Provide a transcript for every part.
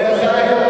Versailles.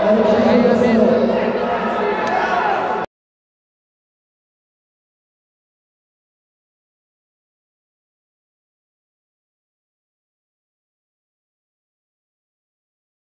早いですね。